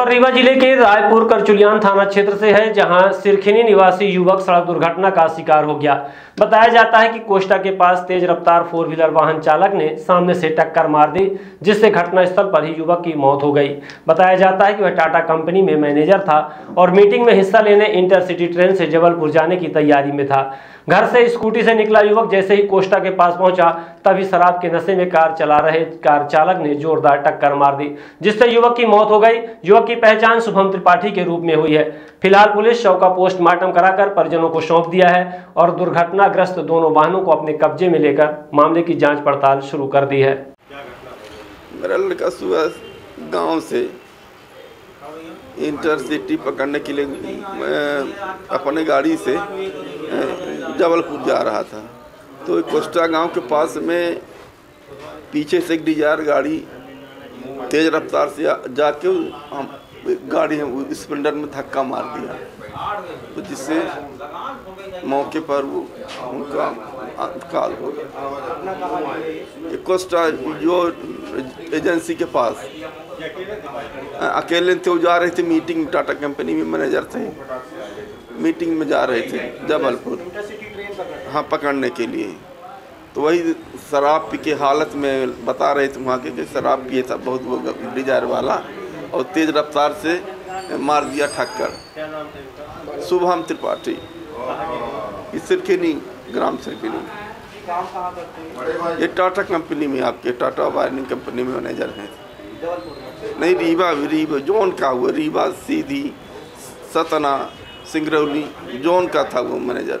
खबर रीवा ज़िले के रायपुर करचुलियान थाना क्षेत्र से है, जहाँ सिरखिनी निवासी युवक सड़क दुर्घटना का शिकार हो गया। बताया जाता है कि कोष्टा के पास तेज रफ्तार फोर व्हीलर वाहन चालक ने सामने से टक्कर मार दी, जिससे घटनास्थल पर ही युवक की मौत हो गई। बताया जाता है कि वह टाटा कंपनी में मैनेजर था और मीटिंग में हिस्सा लेने इंटरसिटी ट्रेन से जबलपुर जाने की तैयारी में था। घर से स्कूटी से निकला युवक जैसे ही कोष्टा के पास पहुँचा, तभी शराब के नशे में कार चला रहे कार चालक ने जोरदार टक्कर मार दी, जिससे युवक की मौत हो गई। युवक की पहचान शुभम त्रिपाठी के रूप में हुई है। फ़िलहाल पुलिस शव का पोस्टमार्टम कराकर परिजनों को सौंप दिया है और दुर्घटनाग्रस्त दोनों वाहनों को अपने कब्जे में लेकर मामले की जाँच पड़ताल शुरू कर दी है। मेरा लड़का सुबह गाँव से इंटरसिटी पकड़ने के लिए अपने गाड़ी से जबलपुर जा रहा था। तो कोस्टा गाँव के पास में पीछे से एक डिज़ायर गाड़ी तेज रफ्तार से जाके हम, गाड़ी स्प्लेंडर में धक्का मार दिया। तो जिससे मौके पर वो उनका काल हो गया। कोस्टा जो एजेंसी के पास अकेले थे वो जा रहे थे, मीटिंग टाटा कंपनी में मैनेजर थे। मीटिंग में जा रहे थे, जबलपुर। हाँ पकड़ने के लिए। तो वही शराब पी के हालत में बता रहे थे वहाँ के कि शराब पिए था बहुत डिज़ायर वाला और तेज रफ्तार से मार दिया ठक्कर शुभम त्रिपाठी। सिरखिनी, ग्राम सिरखिनी। ये टाटा कंपनी में आपके, टाटा वायरिंग कंपनी में मैनेजर हैं। नहीं, रीवा रीवा, जोन का हुआ, रीवा, सीधी, सतना, सिंगरौली, जोन का था वो मैनेजर।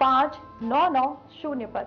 पाँच नौ नौ शून्य पर।